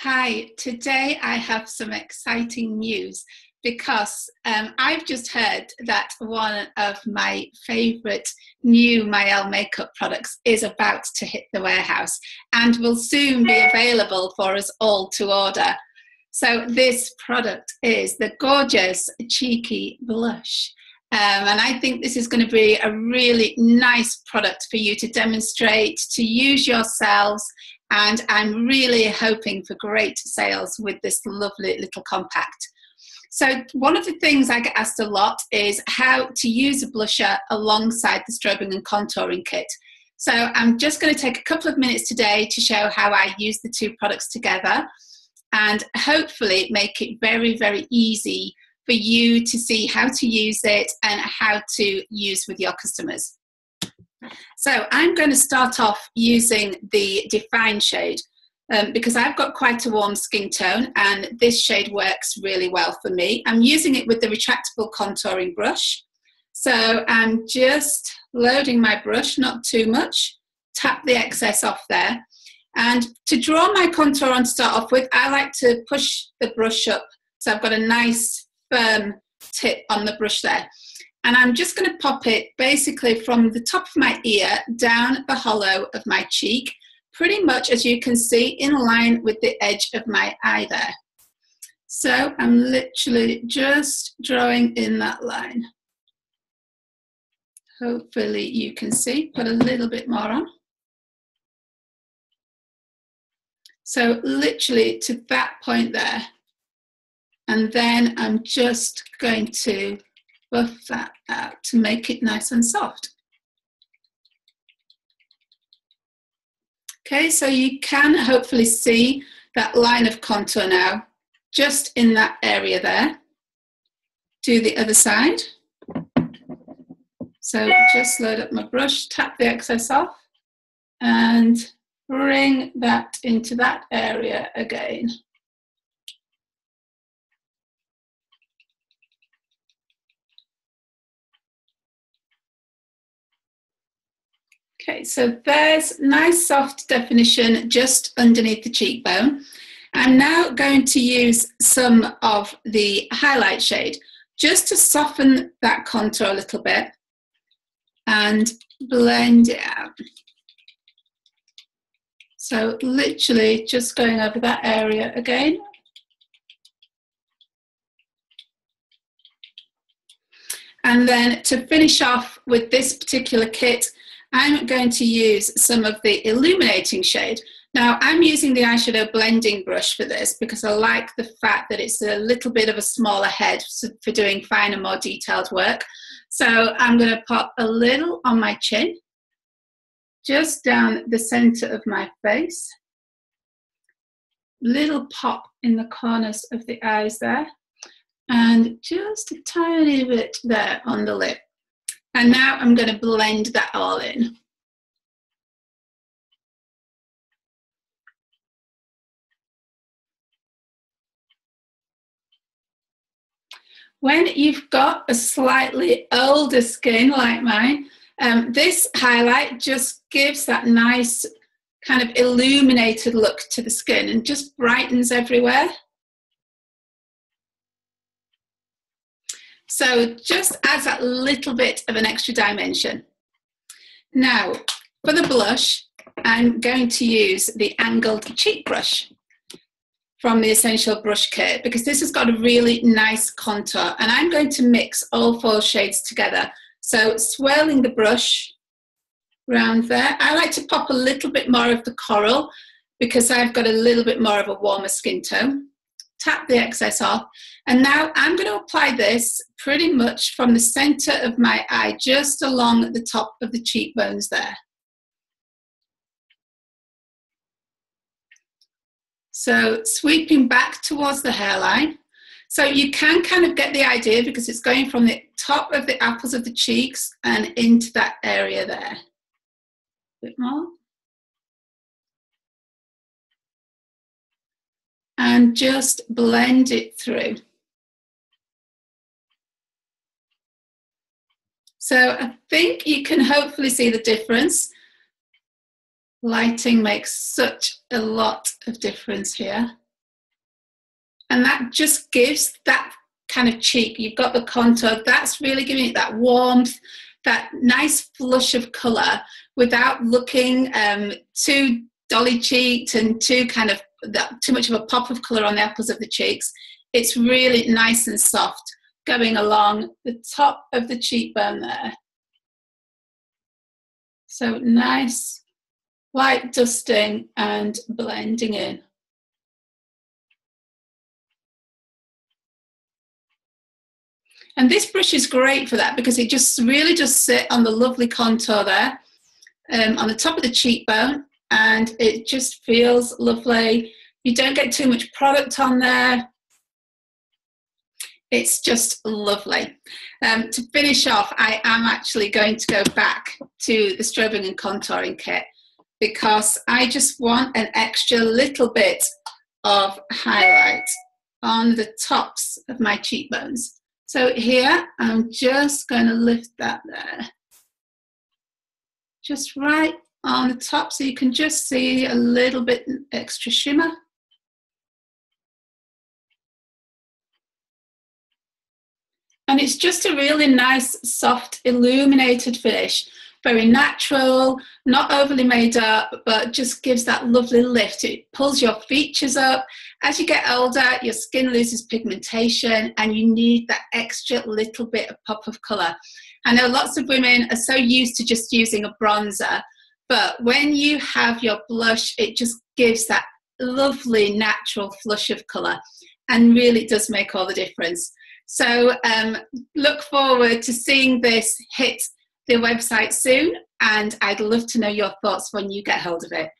Hi, today I have some exciting news because um, I've just heard that one of my favourite new Maëlle makeup products is about to hit the warehouse and will soon be available for us all to order. So, this product is the gorgeous Cheeky Blush. Um, and I think this is going to be a really nice product for you to demonstrate, to use yourselves, and I'm really hoping for great sales with this lovely little compact. So, one of the things I get asked a lot is how to use a blusher alongside the strobing and contouring kit. So, I'm just going to take a couple of minutes today to show how I use the two products together and hopefully make it very, very easy for you to see how to use it and how to use with your customers. So I'm going to start off using the Define shade um, because I've got quite a warm skin tone and this shade works really well for me. I'm using it with the retractable contouring brush. So I'm just loading my brush, not too much, tap the excess off there. And to draw my contour on to start off with, I like to push the brush up so I've got a nice firm tip on the brush there and I'm just going to pop it basically from the top of my ear down the hollow of my cheek, pretty much as you can see in line with the edge of my eye there. So I'm literally just drawing in that line. Hopefully you can see, put a little bit more on. So literally to that point there. And then I'm just going to buff that out to make it nice and soft. Okay, so you can hopefully see that line of contour now, just in that area there. Do the other side. So just load up my brush, tap the excess off, and bring that into that area again. Okay, so there's nice soft definition just underneath the cheekbone. I'm now going to use some of the highlight shade just to soften that contour a little bit and blend it out. So literally just going over that area again. And then to finish off with this particular kit, I'm going to use some of the illuminating shade. Now I'm using the eyeshadow blending brush for this because I like the fact that it's a little bit of a smaller head for doing finer, more detailed work. So I'm going to pop a little on my chin, just down the center of my face, little pop in the corners of the eyes there, and just a tiny bit there on the lip. And now I'm going to blend that all in. When you've got a slightly older skin like mine, um, this highlight just gives that nice kind of illuminated look to the skin and just brightens everywhere. So just adds that little bit of an extra dimension. Now, for the blush, I'm going to use the angled cheek brush from the Essential Brush Kit because this has got a really nice contour and I'm going to mix all four shades together. So swirling the brush around there. I like to pop a little bit more of the coral because I've got a little bit more of a warmer skin tone tap the excess off. And now I'm going to apply this pretty much from the center of my eye, just along the top of the cheekbones there. So sweeping back towards the hairline. So you can kind of get the idea because it's going from the top of the apples of the cheeks and into that area there. A bit more. And just blend it through. So I think you can hopefully see the difference. Lighting makes such a lot of difference here. and that just gives that kind of cheek. You've got the contour, that's really giving it that warmth, that nice flush of colour without looking um, too dolly cheeked and too kind of that, too much of a pop of colour on the apples of the cheeks. It's really nice and soft going along the top of the cheekbone there. So nice light dusting and blending in. And this brush is great for that because it just really just sit on the lovely contour there um, on the top of the cheekbone and it just feels lovely. You don't get too much product on there. It's just lovely. Um, to finish off, I am actually going to go back to the strobing and contouring kit because I just want an extra little bit of highlight on the tops of my cheekbones. So here, I'm just going to lift that there. Just right on the top so you can just see a little bit extra shimmer. And it's just a really nice, soft, illuminated finish. Very natural, not overly made up, but just gives that lovely lift. It pulls your features up as you get older, your skin loses pigmentation and you need that extra little bit of pop of colour. I know lots of women are so used to just using a bronzer, but when you have your blush, it just gives that lovely natural flush of colour and really does make all the difference. So um, look forward to seeing this hit the website soon and I'd love to know your thoughts when you get hold of it.